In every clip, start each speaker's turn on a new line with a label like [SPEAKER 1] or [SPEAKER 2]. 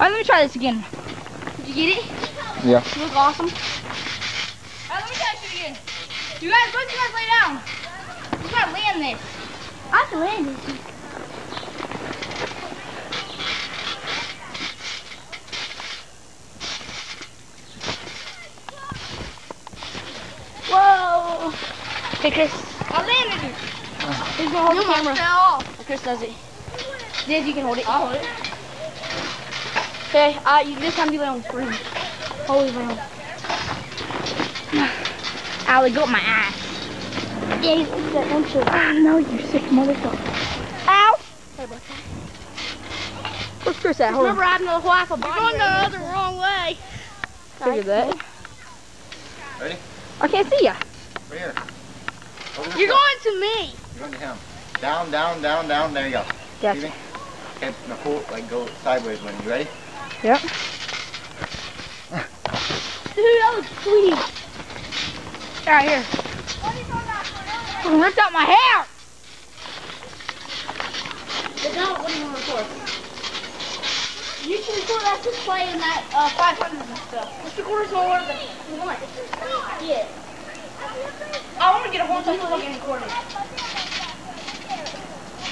[SPEAKER 1] Alright, let me try this again. Did you get it?
[SPEAKER 2] Yeah.
[SPEAKER 1] You look awesome. Alright, let me try this again. You guys, both you guys lay down. You gotta land this. I can land this. Whoa! Hey Chris. I landed it. Who's gonna hold the camera? Oh, Chris does it. Diz, you can hold it. I'll hold it. Okay, uh, you, this time you lay on the screen. Holy round. Allie, go up my ass. Yeah, you look at that, don't you? Ah, no, you sick motherfucker. Ow! Sorry about that. Where's Chris at? Hold Remember, I have another whack of You're going the other wrong way. Figure that.
[SPEAKER 2] Ready?
[SPEAKER 1] I can't see ya.
[SPEAKER 2] Right here.
[SPEAKER 1] You're going to me.
[SPEAKER 2] You're going to him. Down, down, down, down. There you go.
[SPEAKER 1] Gotcha.
[SPEAKER 2] See me? Okay, now pull, like go sideways when you ready?
[SPEAKER 1] Yep. Dude, that was sweet. Right here. Fucking ripped out my hair. But now, what do you want to record? You should record us just playing that uh, 500 and stuff. Let's record us more than one. Yeah. I want to get a whole time fucking recording.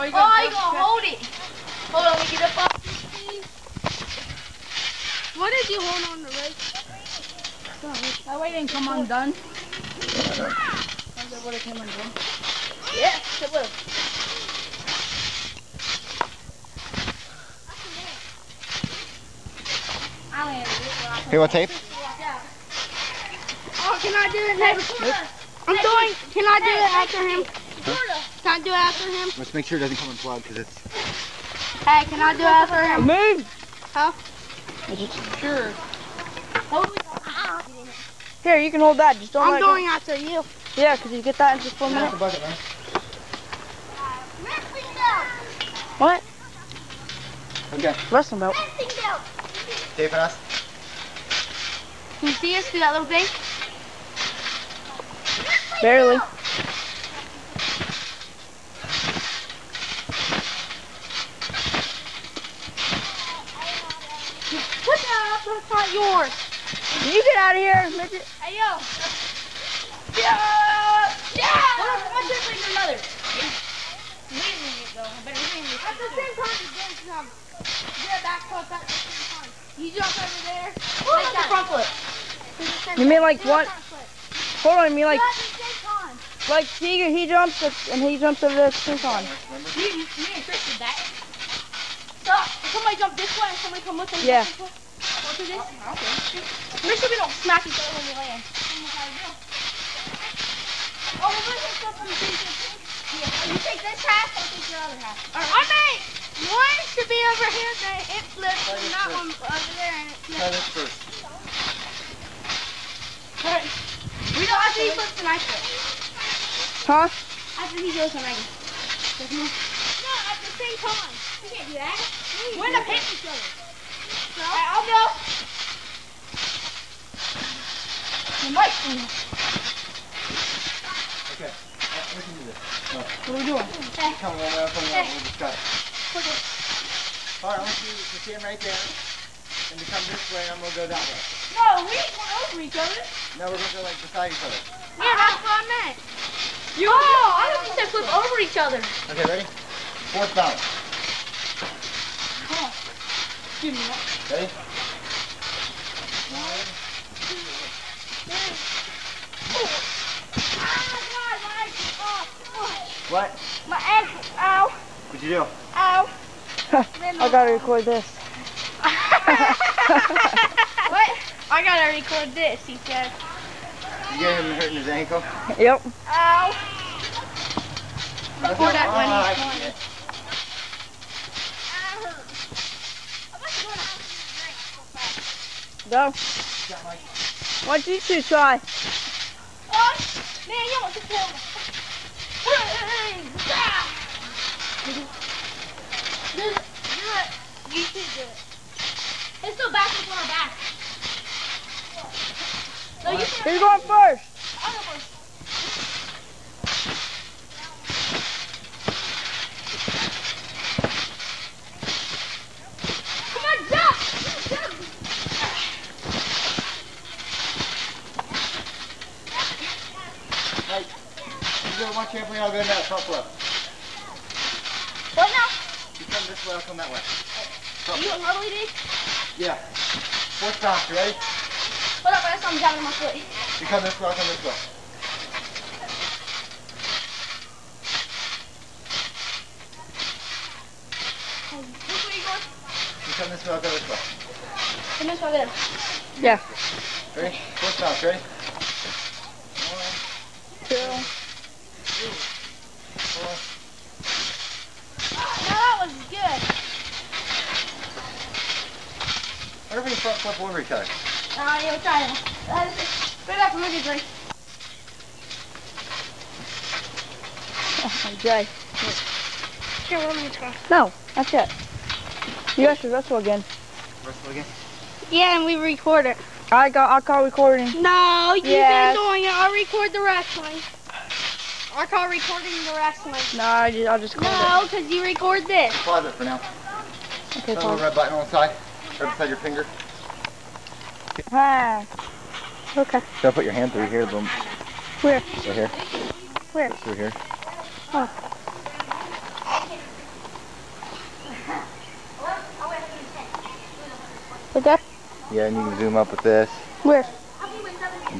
[SPEAKER 1] Oh, you gonna, oh, you gonna hold it. Hold on, let me get up off this thing. What did you hold on the leg? That way didn't come undone. That would have came undone. Yes, it will. I landed.
[SPEAKER 2] Here, what tape?
[SPEAKER 1] Oh, can I do it next? I'm doing. Can I do it after him? Can I do it after him?
[SPEAKER 2] Let's make sure it doesn't come unplugged because it's.
[SPEAKER 1] Hey, can I do it after him?
[SPEAKER 3] Move!
[SPEAKER 1] Huh? Sure.
[SPEAKER 3] Here, you can hold that. Just don't
[SPEAKER 1] I'm
[SPEAKER 3] let it
[SPEAKER 1] going after you.
[SPEAKER 3] go. Yeah, because you get that in just one
[SPEAKER 2] That's
[SPEAKER 3] minute.
[SPEAKER 2] the bucket, man.
[SPEAKER 3] What?
[SPEAKER 2] Okay.
[SPEAKER 3] Wrestling belt.
[SPEAKER 2] Tape on us.
[SPEAKER 1] Can you see us through that little thing?
[SPEAKER 3] Barely.
[SPEAKER 1] What the hell? That's not yours.
[SPEAKER 3] You get out of here, midget.
[SPEAKER 1] Hey, yo. Yeah! Yeah! Hold on, what's your like your mother? Leaving it though. I better leave it. At the same time, you did some. Get back close at the same time. You jump over there. like that. front flip.
[SPEAKER 3] You mean like what? Hold on, you mean like
[SPEAKER 1] Do it at the same time.
[SPEAKER 3] like he he jumps and he jumps over the time.
[SPEAKER 1] Me, me and Chris did that. So, somebody jump this way and somebody come with them.
[SPEAKER 3] Yeah.
[SPEAKER 1] Way, this. Okay. Make sure we don't smack each other when we land. Oh, we're going to stuff on the. Yeah. You take this half, I'll take your other half. Alright. I mean, one should be over here, then it flips,
[SPEAKER 2] Try
[SPEAKER 1] and that one over there, and it
[SPEAKER 2] Try
[SPEAKER 1] flips.
[SPEAKER 2] this first.
[SPEAKER 1] Alright. We don't have to he flips and.
[SPEAKER 3] Huh?
[SPEAKER 1] After he goes and I. No, at the same time. We can't do that. We end up hitting each other. Alright, go. The mic.
[SPEAKER 2] Okay. Uh, we do this.
[SPEAKER 3] What are we doing?
[SPEAKER 2] Come on, man. Come.
[SPEAKER 1] Hey.
[SPEAKER 2] We'll discuss.
[SPEAKER 1] Okay.
[SPEAKER 2] All right, I want you to stand right there and to come this way, and I'm gonna go that way.
[SPEAKER 1] No, we going over each other.
[SPEAKER 2] No, we're gonna go like beside each other.
[SPEAKER 1] Yeah, that's what I meant. You oh, I thought you said flip over each other.
[SPEAKER 2] Okay, ready? Fourth balance.
[SPEAKER 1] Come on. Give me that.
[SPEAKER 2] Ready?
[SPEAKER 1] God, my ankle.
[SPEAKER 2] What?
[SPEAKER 1] My ankle. Ow.
[SPEAKER 2] What'd you do?
[SPEAKER 1] Ow.
[SPEAKER 3] I gotta record this.
[SPEAKER 1] what? I gotta record this, he said.
[SPEAKER 2] You get him hurting his ankle?
[SPEAKER 3] Yep.
[SPEAKER 1] Ow. Record that
[SPEAKER 2] Oh,
[SPEAKER 1] when
[SPEAKER 2] I
[SPEAKER 1] he's
[SPEAKER 2] can
[SPEAKER 1] going.
[SPEAKER 2] see it.
[SPEAKER 3] Go. Why don't you two try?
[SPEAKER 1] Oh, man, you want to kill me. You should do it. Back with our back. No, you.
[SPEAKER 3] Who's going first?
[SPEAKER 1] I'll go first. Come on, jump! Jump!
[SPEAKER 2] Hey, you trampoline, I'll go in that front flip.
[SPEAKER 1] What now?
[SPEAKER 2] You come this way, I'll come that way.
[SPEAKER 1] Are you totally did?
[SPEAKER 2] Yeah. Four stops, you ready?
[SPEAKER 1] Hold up, I got something down in my foot.
[SPEAKER 2] You come this way, I'll come this way.
[SPEAKER 1] Which way you going?
[SPEAKER 2] You come this way, I'll go this way.
[SPEAKER 1] Come this way then.
[SPEAKER 3] Yeah.
[SPEAKER 2] Ready? Four stops, ready?
[SPEAKER 3] Two.
[SPEAKER 2] Four.
[SPEAKER 1] Now that was good.
[SPEAKER 2] Everybody front flip over each other.
[SPEAKER 1] Uh, yeah, try it. Uh, straight up from the drink.
[SPEAKER 3] Jay.
[SPEAKER 1] Here, let me try.
[SPEAKER 3] No, that's it. You guys should wrestle again.
[SPEAKER 2] Wrestle again.
[SPEAKER 1] Yeah, and we record it.
[SPEAKER 3] I got. I'll call recording.
[SPEAKER 1] No, you've
[SPEAKER 3] Yes.
[SPEAKER 1] been doing it. I'll record the wrestling. I call recording the wrestling.
[SPEAKER 3] No, I just, I'll just call
[SPEAKER 1] No, because you record this.
[SPEAKER 2] Pause it for now.
[SPEAKER 3] Okay,
[SPEAKER 2] That little
[SPEAKER 3] pause.
[SPEAKER 2] red button on the side, right beside your finger.
[SPEAKER 3] Ah. Okay.
[SPEAKER 2] So put your hand through here, boom.
[SPEAKER 3] Where?
[SPEAKER 2] Right here.
[SPEAKER 3] Where?
[SPEAKER 2] Through here. Oh.
[SPEAKER 3] Okay.
[SPEAKER 2] Yeah, and you can zoom up with this,
[SPEAKER 3] Where?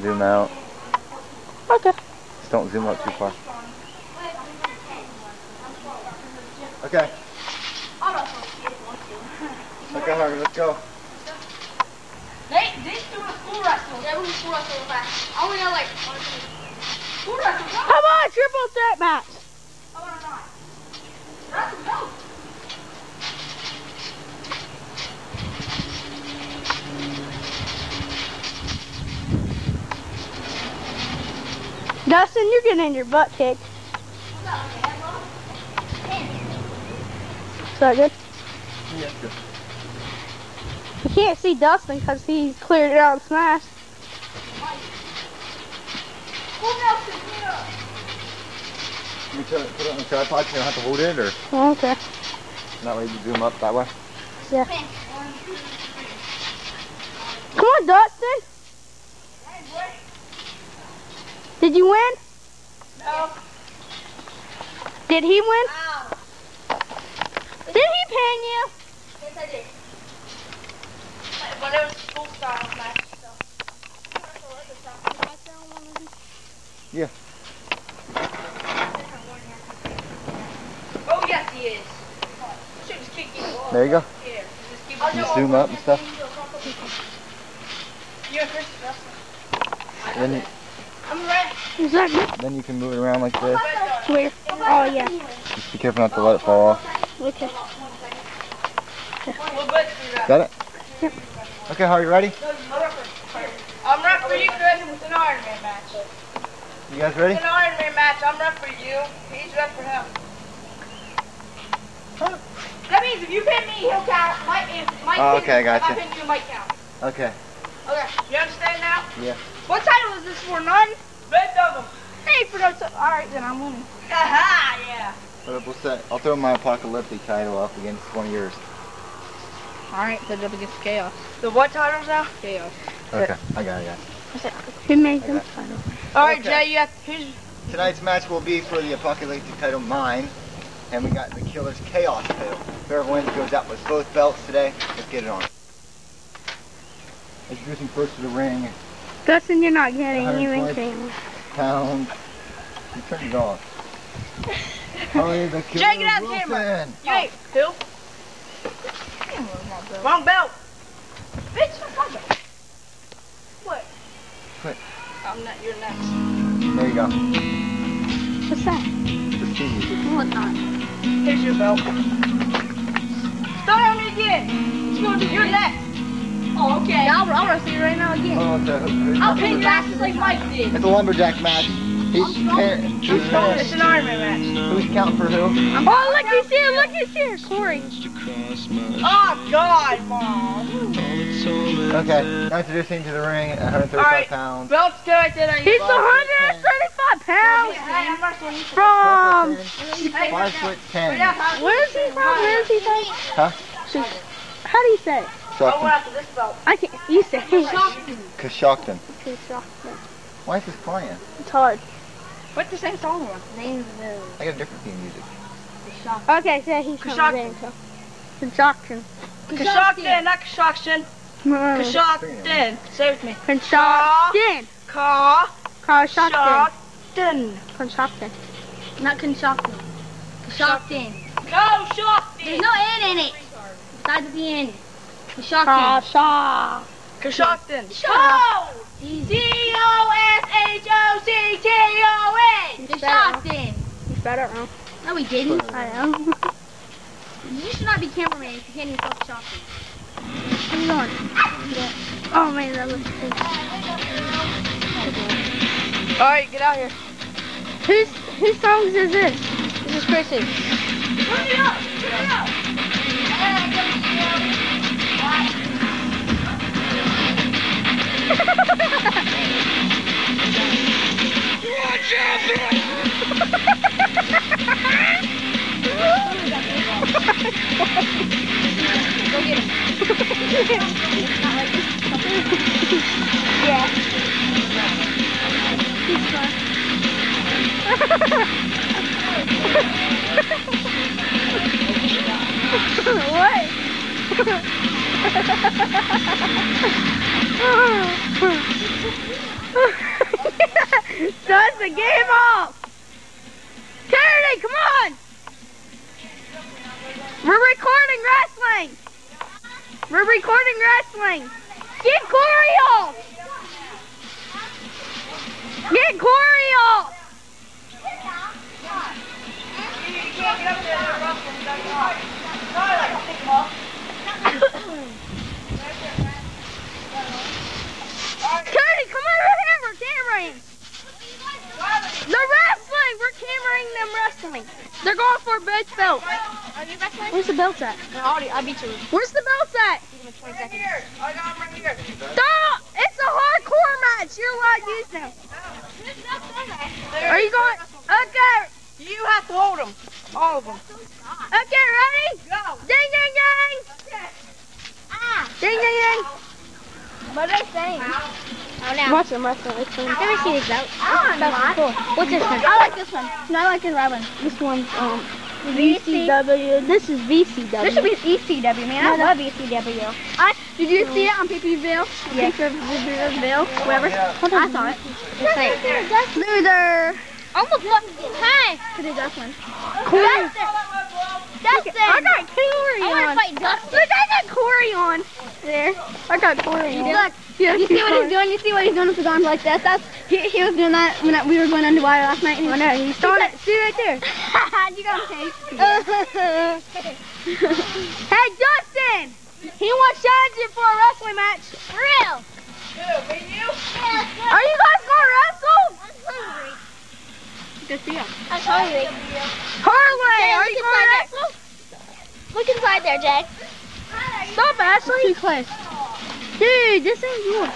[SPEAKER 2] zoom out.
[SPEAKER 3] Okay.
[SPEAKER 2] Just don't zoom up too far. Okay. Okay, Harvey, let's go.
[SPEAKER 1] They, they do a school wrestle. Yeah, we do school wrestle real fast. I only know like one or two. School wrestle, go.
[SPEAKER 3] Come on, triple threat match.
[SPEAKER 1] I want to know. Wrestle, go.
[SPEAKER 3] Dustin, you're getting your butt kicked. Is that good?
[SPEAKER 2] Yeah, good.
[SPEAKER 3] You can't see Dustin because he cleared it out and smashed.
[SPEAKER 1] Who Nelson, get up.
[SPEAKER 2] You put it put it on the tripod so you don't have to hold it, or
[SPEAKER 3] Oh, okay.
[SPEAKER 2] that way you zoom up that way? Yeah.
[SPEAKER 3] Come on, Dustin. Did you win?
[SPEAKER 1] No.
[SPEAKER 3] Did he win?
[SPEAKER 1] Ow.
[SPEAKER 3] Did he pin you?
[SPEAKER 1] Yes, I did. But it was school style match, so.
[SPEAKER 2] Yeah.
[SPEAKER 1] Yes, he is. Just.
[SPEAKER 2] There you go.
[SPEAKER 1] Here. Just
[SPEAKER 2] You zoom up and stuff. And then you,
[SPEAKER 1] I'm ready.
[SPEAKER 3] Is that good?
[SPEAKER 2] then you can move it around like this.
[SPEAKER 3] Where? Oh, yeah.
[SPEAKER 2] Just be careful not to let it fall off.
[SPEAKER 3] Okay.
[SPEAKER 1] We'll both.
[SPEAKER 2] Got it?
[SPEAKER 3] Yep.
[SPEAKER 2] Okay, Harvey, ready?
[SPEAKER 1] I'm ready for you, Chris. It's an Iron Man match.
[SPEAKER 2] You guys ready?
[SPEAKER 1] It's an Iron Man match. I'm ready for you. He's ref for him. That means if you pin me, he'll count. Mike, if Mike
[SPEAKER 2] Oh,
[SPEAKER 1] pins
[SPEAKER 2] okay,
[SPEAKER 1] you,
[SPEAKER 2] gotcha.
[SPEAKER 1] If I pin you, Mike count.
[SPEAKER 2] Okay.
[SPEAKER 1] Okay, you understand now?
[SPEAKER 2] Yeah.
[SPEAKER 1] What title is this for? None? Both of them. Hey, for no t- All right, then I'm winning. Aha, yeah.
[SPEAKER 2] Put what's that? I'll throw my apocalyptic title up against one of yours.
[SPEAKER 3] All right, put it up against chaos.
[SPEAKER 1] The what titles now?
[SPEAKER 3] Chaos.
[SPEAKER 2] Okay, I got it. I got it.
[SPEAKER 3] Who made them?
[SPEAKER 1] All right,
[SPEAKER 2] Okay.
[SPEAKER 1] Jay, you have who's
[SPEAKER 2] Tonight's match will be for the apocalyptic title, mine. And we got the Killer's Chaos title. Whoever wins goes out with both belts today. Let's get it on. Introducing first to the ring,
[SPEAKER 3] Dustin, you're not getting
[SPEAKER 2] 120.
[SPEAKER 3] anything.
[SPEAKER 2] pound. You turned it off. Harley the Killer
[SPEAKER 1] Jay, get out the camera. You ain't who? Wrong belt. Bitch, my belt? What?
[SPEAKER 2] Quit.
[SPEAKER 1] I'm not. You're next.
[SPEAKER 2] There you go.
[SPEAKER 3] What's that?
[SPEAKER 2] Just see you.
[SPEAKER 3] No, it's not.
[SPEAKER 1] Here's your belt. Start on it again. Let's go to your next. Oh, okay. Yeah, I'll, I'll wrestle you right now again.
[SPEAKER 2] Oh, it's a,
[SPEAKER 1] I'll pin your ass like Mike did.
[SPEAKER 2] It's a lumberjack match. He's par- who's
[SPEAKER 1] It's an Iron Man match.
[SPEAKER 2] who's counting for who?
[SPEAKER 3] Oh, look, he's here, look, he's here, Corey.
[SPEAKER 1] Oh, ah, God, Mom.
[SPEAKER 2] Okay, now introducing to the ring at 135
[SPEAKER 1] Alright.
[SPEAKER 2] pounds.
[SPEAKER 1] Belt's good right there.
[SPEAKER 3] He's 135 pounds
[SPEAKER 1] Hey, I'm wrestling you.
[SPEAKER 3] from,
[SPEAKER 2] Five foot ten.
[SPEAKER 3] where is he from, where is he from?
[SPEAKER 2] Huh?
[SPEAKER 3] How do you say it?
[SPEAKER 2] Shockton.
[SPEAKER 1] after this belt.
[SPEAKER 3] I can't, you say it.
[SPEAKER 2] Coshocton.
[SPEAKER 3] It's
[SPEAKER 2] Why is this playing?
[SPEAKER 3] It's hard.
[SPEAKER 1] Put the same song on.
[SPEAKER 3] Name's
[SPEAKER 2] I got a different theme music.
[SPEAKER 3] Okay, so he's from
[SPEAKER 1] Kashak-
[SPEAKER 3] Zanko. Construction.
[SPEAKER 1] Coshocton, not construction. Coshocton. Say it with me.
[SPEAKER 3] Construction.
[SPEAKER 1] Ka.
[SPEAKER 3] Construction.
[SPEAKER 1] Shakton.
[SPEAKER 3] Construction. Not construction. Construction.
[SPEAKER 1] No, Shakton.
[SPEAKER 3] There's no N in it. Besides the N. Construction. Construction.
[SPEAKER 1] Coshocton.
[SPEAKER 3] Go.
[SPEAKER 1] C-O-S-H-O-C-T-O-N.
[SPEAKER 3] Construction. He's better at wrong. No, we didn't. I know. you should not be cameraman if you can't even spell construction. Where you going? Oh man, that looks good.
[SPEAKER 1] All right, get out here.
[SPEAKER 3] Whose whose songs is this? This is Chris's.
[SPEAKER 1] Turn it up. Turn it up.
[SPEAKER 3] what? Dust the game off! Kennedy, come on! We're recording wrestling! We're recording wrestling! Get Corey off! Get Corey off! Cody, come over here. We're cameraing. The wrestling. We're cameraing them wrestling. They're going for both belts. Where's the belts at?
[SPEAKER 1] Already, I beat you.
[SPEAKER 3] Where's the belts at?
[SPEAKER 1] Give me 20 seconds. Here, I got them right here.
[SPEAKER 3] Stop! It's a hardcore match. You're allowed to use them. Are you going? Okay.
[SPEAKER 1] You have to hold them. All of them.
[SPEAKER 3] Okay, ready?
[SPEAKER 1] Go.
[SPEAKER 3] Ding, ding, ding. Ah, Ding, ding, ding.
[SPEAKER 1] What are they saying?
[SPEAKER 3] Oh, now. Watch them wrestle. It's fun.
[SPEAKER 1] Let me see these belts.
[SPEAKER 3] Oh, that's cool. What's this one?
[SPEAKER 1] I like this one.
[SPEAKER 3] No, I like this red one. This one's um VCW. This is VCW.
[SPEAKER 1] This should be ECW, man. I love ECW.
[SPEAKER 3] I, did you see it on PPVille?
[SPEAKER 1] Yeah.
[SPEAKER 3] PPVille, whatever.
[SPEAKER 2] Yeah.
[SPEAKER 3] I saw it. It's like, loser. Almost what? Hey.
[SPEAKER 1] Could do Dustin.
[SPEAKER 3] Corey.
[SPEAKER 1] Dustin.
[SPEAKER 3] I got Corey
[SPEAKER 1] I
[SPEAKER 3] on.
[SPEAKER 1] want to fight Dustin.
[SPEAKER 3] Look, I got Corey on. There. I got Corey on.
[SPEAKER 1] Look,
[SPEAKER 3] Yeah,
[SPEAKER 1] you see what he's doing? You see what he's doing with his arms like this? That's he, he was doing that when we were going underwire last night.
[SPEAKER 3] I know, oh, he's throwing it. See right there.
[SPEAKER 1] you got him taste.
[SPEAKER 3] Hey, Justin! He wants challenge you for a wrestling match.
[SPEAKER 1] Real.
[SPEAKER 3] Are you guys going to wrestle? I'm hungry.
[SPEAKER 1] Good for you. I'm hungry.
[SPEAKER 3] Harley,
[SPEAKER 1] Jay,
[SPEAKER 3] are
[SPEAKER 1] look
[SPEAKER 3] you going to
[SPEAKER 1] inside
[SPEAKER 3] wrestle?
[SPEAKER 1] Look inside there, Jay.
[SPEAKER 3] Stop, Ashley. Too close. Dude, this ain't yours.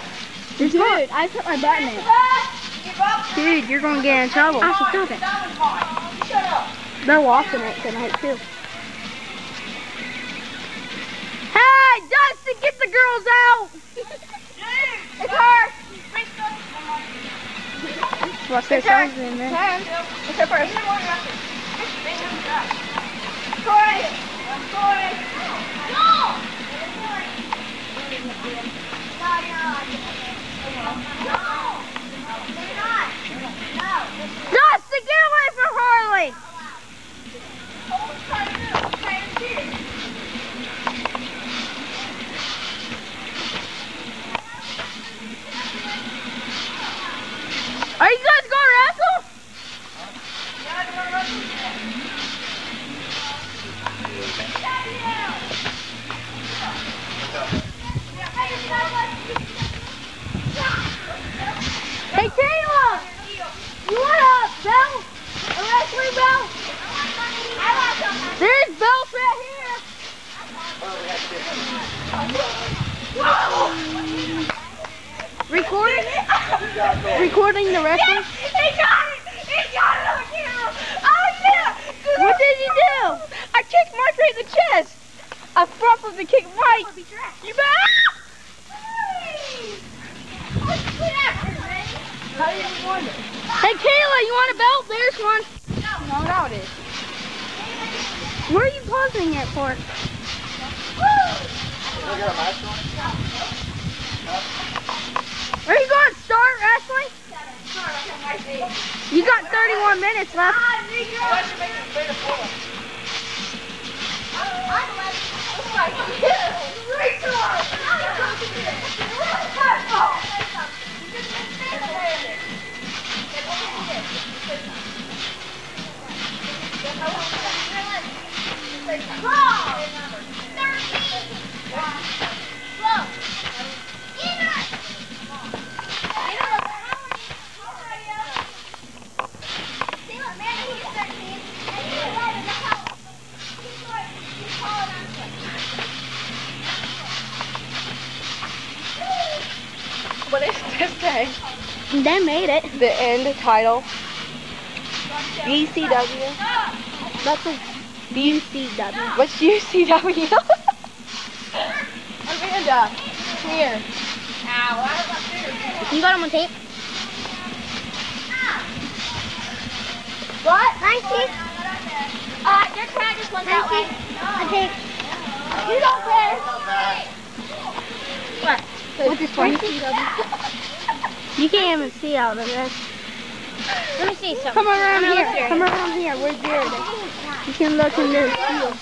[SPEAKER 3] This
[SPEAKER 1] Dude,
[SPEAKER 3] one.
[SPEAKER 1] I put my button in.
[SPEAKER 3] Dude, you're going to get in trouble.
[SPEAKER 1] Ashley, stop it.
[SPEAKER 3] They're watching it tonight, too. Hey, get the girls out.
[SPEAKER 1] It's her.
[SPEAKER 3] What's their songs in there?
[SPEAKER 1] Turn. It's her first. Corey. Corey. No.
[SPEAKER 3] Dustin, Recording? Recording the record?
[SPEAKER 1] Yes, he got it! He got it on camera! Oh yeah!
[SPEAKER 3] What did you do?
[SPEAKER 1] I kicked Mike right in the chest. I properly kicked Mike. You bet.
[SPEAKER 3] Hey Kayla, you want a belt? There's one.
[SPEAKER 1] No, no, it is.
[SPEAKER 3] Where are you pausing it for? Are you going to start wrestling? You got 31 minutes left.
[SPEAKER 1] What
[SPEAKER 3] made it.
[SPEAKER 1] The end title. BCW.
[SPEAKER 3] That's a BCW.
[SPEAKER 1] What's UCW? Amanda, come here.
[SPEAKER 3] You got them on tape? What? 19?
[SPEAKER 1] Uh, your tag just went that
[SPEAKER 3] 19?
[SPEAKER 1] way.
[SPEAKER 3] On tape.
[SPEAKER 1] You don't care.
[SPEAKER 3] What? What's this for? You can't even see out of this. Let me see something. Come around
[SPEAKER 1] here.
[SPEAKER 3] Come around here. Where's Jared? You can look in this field.